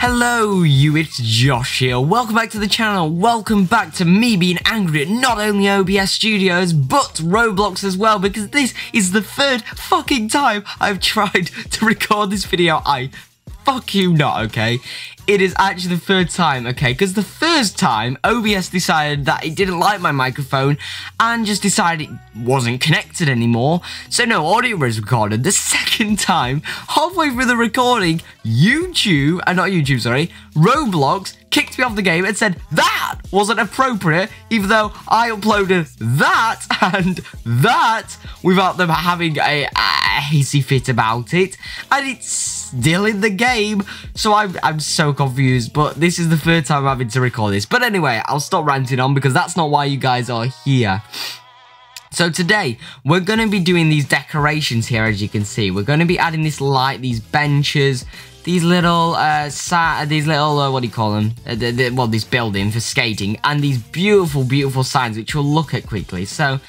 Hello, you, it's Josh here. Welcome back to the channel. Welcome back to me being angry at not only OBS Studios, but Roblox as well, because this is the third fucking time I've tried to record this video. I fuck you not, okay? It is actually the third time, okay? Because the first time, OBS decided that it didn't like my microphone and just decided it wasn't connected anymore. So no audio was recorded. The second time, halfway through the recording, YouTube, uh, not YouTube, sorry, Roblox kicked me off the game and said that wasn't appropriate, even though I uploaded that and that without them having a, a hasty fit about it. And it's still in the game. So I'm, I'm so confused, but this is the third time I'm having to record this. But anyway, I'll stop ranting on because that's not why you guys are here. So today, we're going to be doing these decorations here, as you can see. We're going to be adding this light, these benches, these little, uh, sat these little, uh, what do you call them? Uh, the, the, well, this building for skating, and these beautiful, beautiful signs, which we'll look at quickly. So,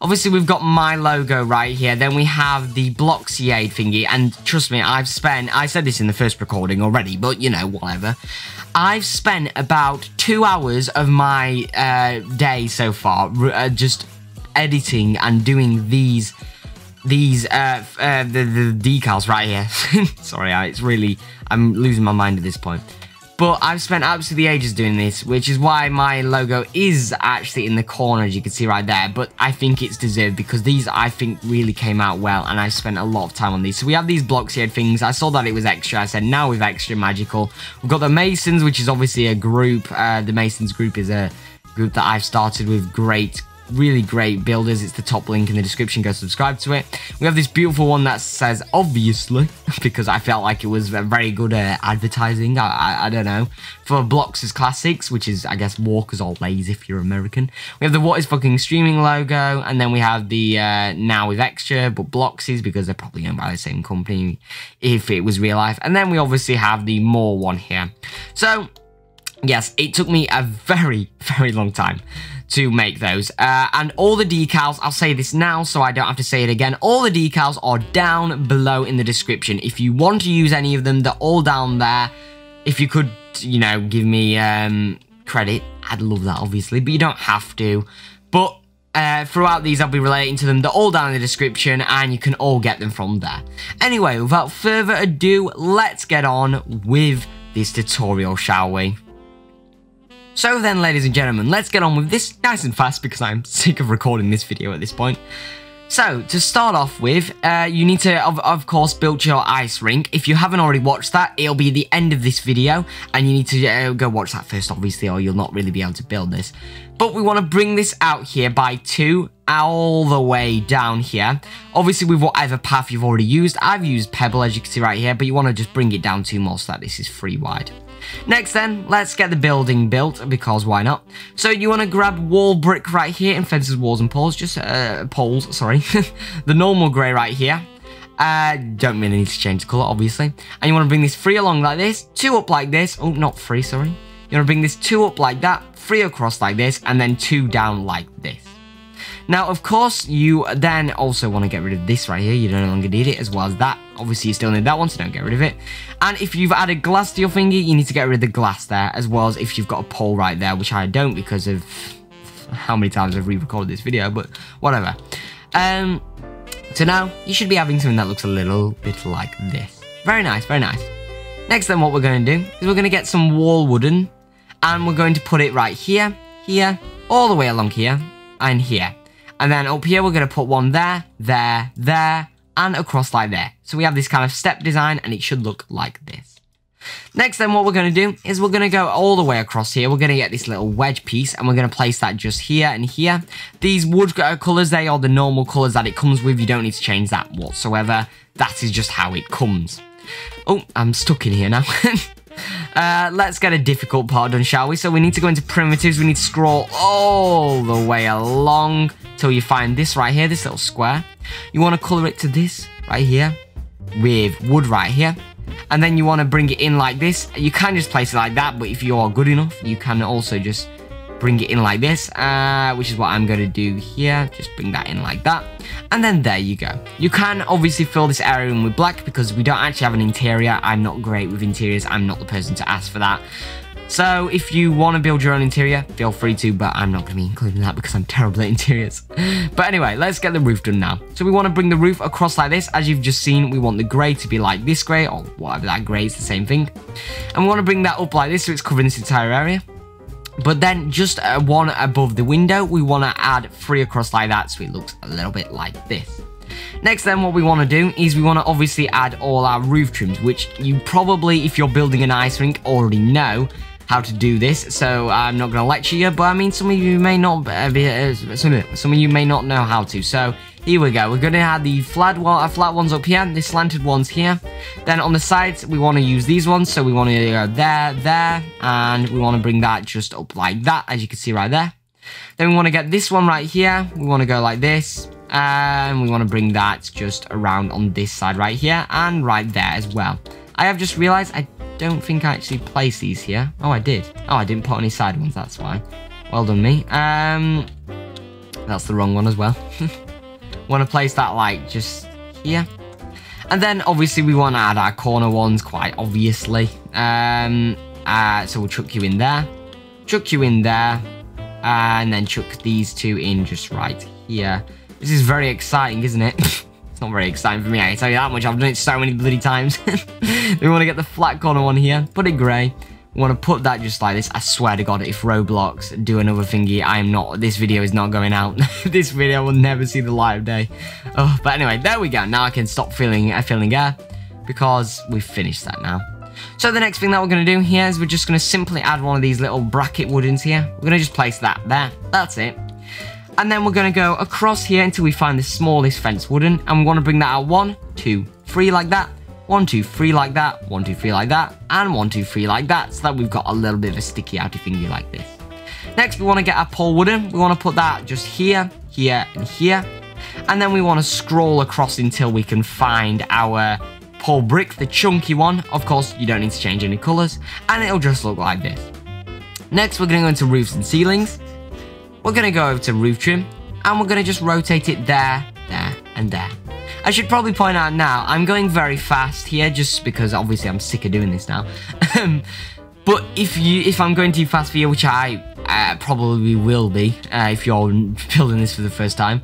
obviously, we've got my logo right here. Then we have the Bloxiade thingy, and trust me, I've spent, I said this in the first recording already, but, you know, whatever. I've spent about two hours of my uh, day so far uh, just editing and doing these these uh, uh the, the decals right here. Sorry, it's really I'm losing my mind at this point. But I've spent absolutely ages doing this, which is why my logo is actually in the corner, as you can see right there. But I think it's deserved because these, I think, really came out well, and I spent a lot of time on these. So we have these Bloxiade things. I saw that it was extra. I said, now we've extra magical. We've got the Masons, which is obviously a group. Uh, the Masons group is a group that I've started with great really great builders. It's the top link in the description. Go subscribe to it. We have this beautiful one that says, obviously, because I felt like it was very good uh, advertising. I, I, I, don't know. For Blox's Classics, which is, I guess, Walkers or Lays if you're American. We have the What is Fucking Streaming logo. And then we have the uh, Now with Extra, but Blox's because they're probably owned by the same company if it was real life. And then we obviously have the More one here. So, yes, it took me a very, very long time to make those. Uh, and all the decals, I'll say this now so I don't have to say it again, all the decals are down below in the description. If you want to use any of them, they're all down there. If you could, you know, give me um, credit, I'd love that, obviously, but you don't have to. But uh, throughout these, I'll be relating to them. They're all down in the description, and you can all get them from there. Anyway, without further ado, let's get on with this tutorial, shall we? So then, ladies and gentlemen, let's get on with this nice and fast because I'm sick of recording this video at this point. So, to start off with, uh, you need to, of, of, course, build your ice rink. If you haven't already watched that, it'll be the end of this video, and you need to uh, go watch that first, obviously, or you'll not really be able to build this. But we want to bring this out here by two, all the way down here. Obviously, with whatever path you've already used. I've used Pebble, as you can see right here, but you want to just bring it down two more so that this is free wide. Next then, let's get the building built, because why not? So you want to grab wall brick right here and fences, walls and poles, just, uh, poles, sorry. the normal grey right here. Uh, don't really need to change the colour, obviously. And you want to bring this three along like this, two up like this. Oh, not three, sorry. You want to bring this two up like that, three across like this, and then two down like this. Now, of course, you then also want to get rid of this right here. You no longer need it as well as that. Obviously, you still need that one, so don't get rid of it. And if you've added glass to your finger, you need to get rid of the glass there, as well as if you've got a pole right there, which I don't because of how many times I've re-recorded this video, but whatever. Um, so now, you should be having something that looks a little bit like this. Very nice, very nice. Next then, what we're going to do is we're going to get some wall wooden, and we're going to put it right here, here, all the way along here, and here. And then up here, we're going to put one there, there, there, and across like there. So we have this kind of step design, and it should look like this. Next then, what we're going to do is we're going to go all the way across here. We're going to get this little wedge piece, and we're going to place that just here and here. These wood uh, colours, they are the normal colours that it comes with. You don't need to change that whatsoever. That is just how it comes. Oh, I'm stuck in here now. Uh, let's get a difficult part done, shall we? So we need to go into primitives. We need to scroll all the way along till you find this right here, this little square. You want to color it to this right here with wood right here. And then you want to bring it in like this. You can just place it like that, but if you are good enough, you can also just bring it in like this, uh, which is what I'm going to do here. Just bring that in like that. And then there you go. You can obviously fill this area in with black because we don't actually have an interior. I'm not great with interiors. I'm not the person to ask for that. So if you want to build your own interior, feel free to, but I'm not going to be including that because I'm terrible at interiors. but anyway, let's get the roof done now. So we want to bring the roof across like this. As you've just seen, we want the grey to be like this grey or whatever that grey is, the same thing. And we want to bring that up like this so it's covering this entire area. But then just uh, one above the window, we want to add three across like that so it looks a little bit like this. Next then what we want to do is we want to obviously add all our roof trims, which you probably, if you're building an ice rink, already know how to do this, so I'm not going to lecture you, but I mean, some of you may not be, uh, some of you may not know how to, so here we go. We're going to add the flat, uh, flat ones up here, the slanted ones here. Then on the sides, we want to use these ones, so we want to go there, there, and we want to bring that just up like that, as you can see right there. Then we want to get this one right here. We want to go like this, and we want to bring that just around on this side right here, and right there as well. I have just realized I don't think I actually placed these here. Oh, I did. Oh, I didn't put any side ones, that's why. Well done, me. Um, That's the wrong one as well. want to place that, like, just here. And then, obviously, we want to add our corner ones, quite obviously. Um, uh, so we'll chuck you in there. Chuck you in there. And then chuck these two in just right here. This is very exciting, isn't it? It's not very exciting for me, I can tell you that much. I've done it so many bloody times. we want to get the flat corner one here, put it grey. Want to put that just like this. I swear to God, if Roblox do another thingy, I am not, this video is not going out. this video will never see the light of day. Oh, but anyway, there we go. Now I can stop filling, uh, filling air because we've finished that now. So the next thing that we're going to do here is we're just going to simply add one of these little bracket woodens here. We're going to just place that there. That's it. And then we're going to go across here until we find the smallest fence wooden. And we want to bring that out one, two, three like that. One, two, three like that. One, two, three like that. And one, two, three like that. So that we've got a little bit of a sticky outy thingy like this. Next, we want to get our pole wooden. We want to put that just here, here, and here. And then we want to scroll across until we can find our pole brick, the chunky one. Of course, you don't need to change any colors. And it'll just look like this. Next, we're going to go into roofs and ceilings. We're going to go over to roof trim and we're going to just rotate it there, there and there. I should probably point out now, I'm going very fast here just because obviously I'm sick of doing this now. But if you, if I'm going too fast for you, which I uh, probably will be uh, if you're building this for the first time,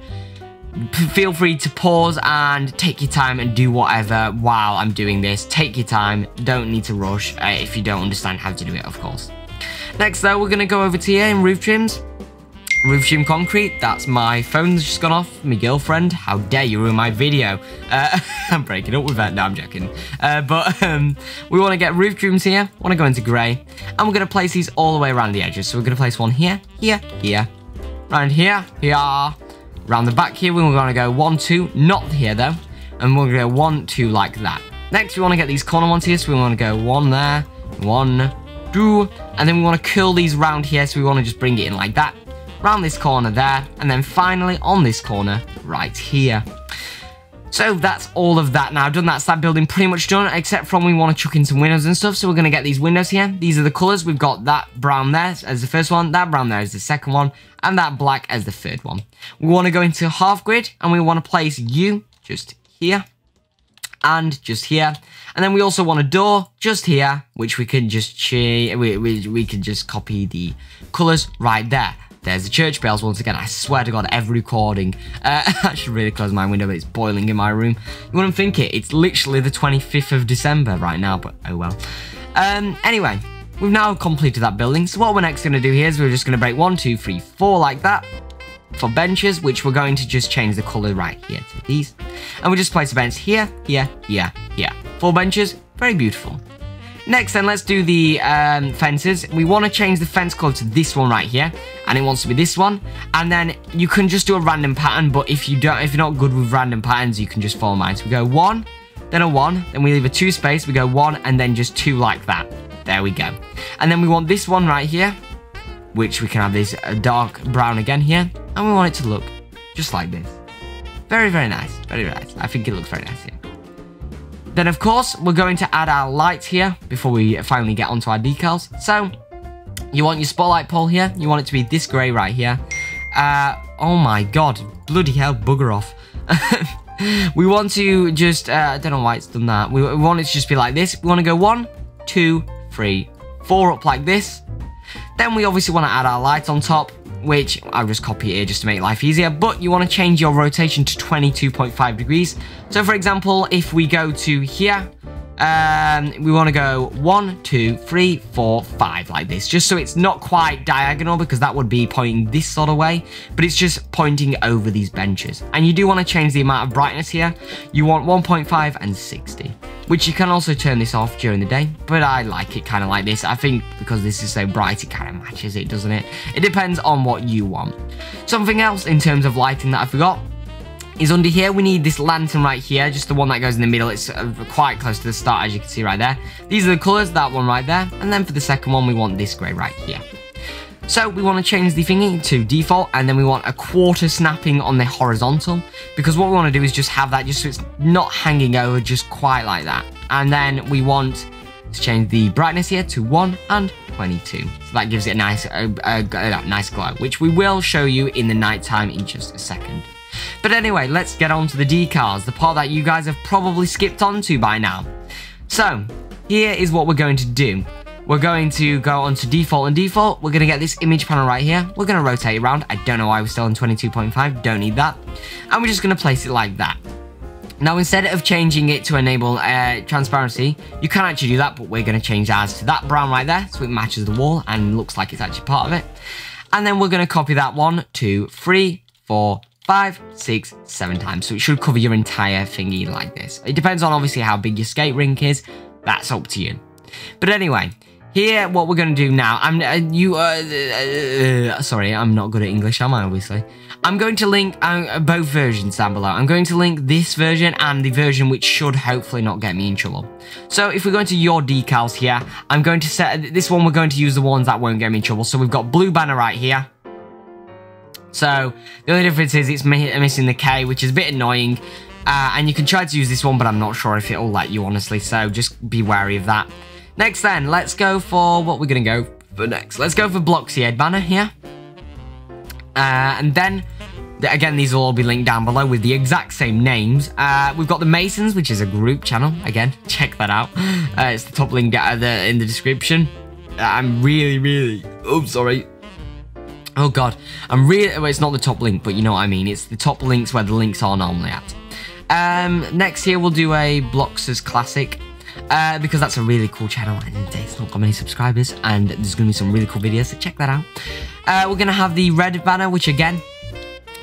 feel free to pause and take your time and do whatever while I'm doing this. Take your time, don't need to rush uh, if you don't understand how to do it, of course. Next though, we're going to go over to here in roof trims Roof trim concrete, that's my phone's just gone off. My girlfriend, how dare you ruin my video. Uh, I'm breaking up with her, no I'm joking. Uh, but um, we want to get roof trims here, want to go into grey, and we're going to place these all the way around the edges. So we're going to place one here, here, here, around here, here, around the back here, we're going to go one, two, not here though, and we're going to go one, two like that. Next, we want to get these corner ones here, so we want to go one there, one, two, and then we want to curl these round here, so we want to just bring it in like that around this corner there, and then finally on this corner right here. So that's all of that now done. That's that building pretty much done, except from we want to chuck in some windows and stuff. So we're going to get these windows here. These are the colours. We've got that brown there as the first one, that brown there as the second one, and that black as the third one. We want to go into half grid, and we want to place you just here, and just here. And then we also want a door just here, which we can just we, we, we can just copy the colours right there. There's the church bells once again. I swear to God, every recording. Uh, I should really close my window, but it's boiling in my room. You wouldn't think it. It's literally the 25th of December right now, but oh well. Um, anyway, we've now completed that building. So what we're next going to do here is we're just going to break one, two, three, four like that for benches, which we're going to just change the color right here to these. And we just place the bench here, here, here, here. Four benches, very beautiful. Next then, let's do the um, fences. We want to change the fence color to this one right here. And it wants to be this one. And then you can just do a random pattern. But if you don't, if you're not good with random patterns, you can just follow mine. So we go one, then a one, then we leave a two space. We go one and then just two like that. There we go. And then we want this one right here, which we can have this uh, dark brown again here. And we want it to look just like this. Very, very nice. Very nice. I think it looks very nice here. Then, of course, we're going to add our light here before we finally get onto our decals. So, You want your spotlight pole here. You want it to be this grey right here. Uh, oh my god. Bloody hell, bugger off. we want to just, uh, I don't know why it's done that. We, we want it to just be like this. We want to go one, two, three, four up like this. Then we obviously want to add our light on top, which I'll just copy here just to make life easier. But you want to change your rotation to 22.5 degrees. So for example, if we go to here, um, we want to go one, two, three, four, five, like this, just so it's not quite diagonal because that would be pointing this sort of way, but it's just pointing over these benches. And you do want to change the amount of brightness here. You want 1.5 and 60, which you can also turn this off during the day, but I like it kind of like this. I think because this is so bright, it kind of matches it, doesn't it? It depends on what you want. Something else in terms of lighting that I forgot is under here. We need this lantern right here, just the one that goes in the middle. It's uh, quite close to the start, as you can see right there. These are the colours, that one right there. And then for the second one, we want this grey right here. So we want to change the thingy to default and then we want a quarter snapping on the horizontal because what we want to do is just have that just so it's not hanging over just quite like that. And then we want to change the brightness here to 1 and 22. So that gives it a nice, a, nice glow, which we will show you in the nighttime in just a second. But anyway, let's get on to the decals, the part that you guys have probably skipped onto by now. So, here is what we're going to do. We're going to go onto default and default. We're going to get this image panel right here. We're going to rotate around. I don't know why we're still on 22.5. Don't need that. And we're just going to place it like that. Now, instead of changing it to enable uh, transparency, you can actually do that, but we're going to change ours to that brown right there, so it matches the wall and looks like it's actually part of it. And then we're going to copy that one, two, three, four, five, six, seven times. So it should cover your entire thingy like this. It depends on obviously how big your skate rink is. That's up to you. But anyway, here what we're going to do now. I'm uh, you. Uh, uh, sorry, I'm not good at English, am I? Obviously, I'm going to link uh, both versions down below. I'm going to link this version and the version which should hopefully not get me in trouble. So if we go into your decals here, I'm going to set this one. We're going to use the ones that won't get me in trouble. So we've got blue banner right here. So the only difference is it's missing the K, which is a bit annoying. Uh, and you can try to use this one, but I'm not sure if it'll let you, honestly. So just be wary of that. Next then, let's go for what we're going to go for next. Let's go for Bloxiade banner here. Uh, and then, again, these will all be linked down below with the exact same names. Uh, we've got the Masons, which is a group channel. Again, check that out. Uh, it's the top link in the description. Uh, I'm really, really... Oh, sorry. Oh god, I'm really, well, it's not the top link, but you know what I mean. It's the top links where the links are normally at. Um, next here we'll do a Blox's Classic. Uh, because that's a really cool channel and it's not got many subscribers and there's going to be some really cool videos, so check that out. Uh, we're going to have the red banner, which again,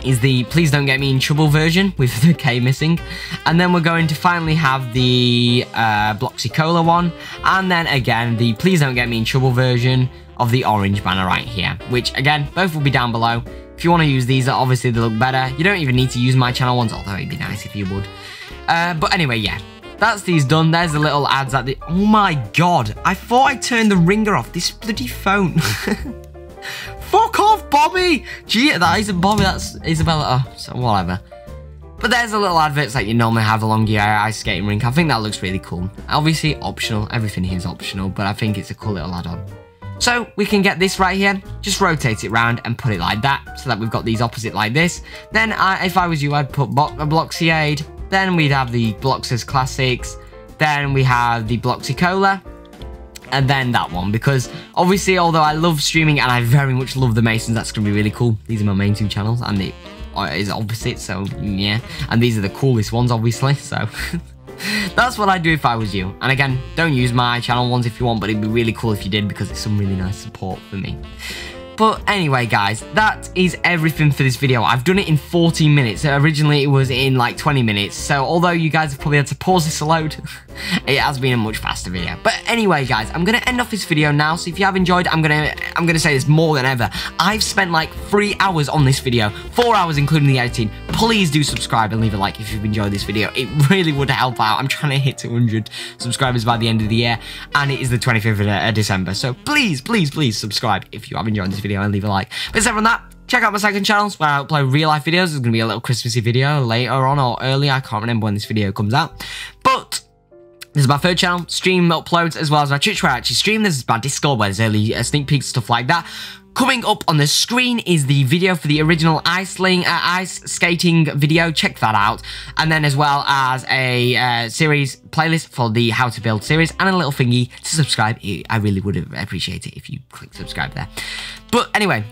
is the please don't get me in trouble version with the K missing. And then we're going to finally have the uh, Bloxy Cola one. And then again, the please don't get me in trouble version of the orange banner right here, which again, both will be down below. If you want to use these, obviously they look better. You don't even need to use my channel ones, although it'd be nice if you would. Uh, but anyway, yeah, that's these done. There's the little ads at the... Oh my god, I thought I turned the ringer off. This bloody phone. Fuck off, Bobby! Gee, that isn't Bobby, that's Isabella. Oh, so whatever. But there's a little adverts that you normally have along your ice skating rink. I think that looks really cool. Obviously, optional. Everything here is optional, but I think it's a cool little add-on. So we can get this right here, just rotate it around and put it like that, so that we've got these opposite like this. Then I, if I was you, I'd put Bloxy then we'd have the Blox's Classics, then we have the Bloxy Cola, and then that one because obviously although I love streaming and I very much love the Masons that's gonna be really cool. These are my main two channels and it uh, is opposite so yeah. And these are the coolest ones obviously so That's what I'd do if I was you. And again, don't use my channel ones if you want, but it'd be really cool if you did because it's some really nice support for me. But anyway, guys, that is everything for this video. I've done it in 14 minutes. Originally, it was in like 20 minutes. So although you guys have probably had to pause this a load, it has been a much faster video. But anyway, guys, I'm going to end off this video now. So if you have enjoyed, I'm going to I'm to say this more than ever. I've spent like three hours on this video, four hours including the editing. Please do subscribe and leave a like if you've enjoyed this video. It really would help out. I'm trying to hit 200 subscribers by the end of the year. And it is the 25th of December. So please, please, please subscribe if you have enjoyed this video and leave a like. But aside from that, check out my second channel where I upload real life videos. There's going to be a little Christmassy video later on or early. I can't remember when this video comes out. Is my third channel, stream uploads, as well as my Twitch where I actually stream. This is my Discord where there's early uh, sneak peeks, stuff like that. Coming up on the screen is the video for the original ice, uh, ice skating video. Check that out. And then as well as a uh, series playlist for the how to build series and a little thingy to subscribe. I really would appreciate it if you click subscribe there. But anyway,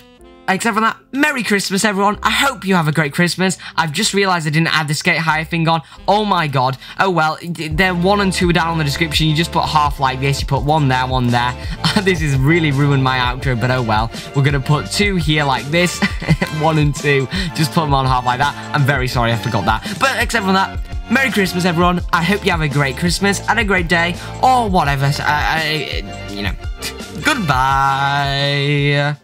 Except for that, Merry Christmas, everyone. I hope you have a great Christmas. I've just realised I didn't add the skate hire thing on. Oh my god. Oh well, they're one and two down in the description. You just put half like this. You put one there, one there. this has really ruined my outro, but oh well. We're going to put two here like this. one and two. Just put them on half like that. I'm very sorry I forgot that. But except for that, Merry Christmas, everyone. I hope you have a great Christmas and a great day, or whatever. Uh, uh, you know, goodbye.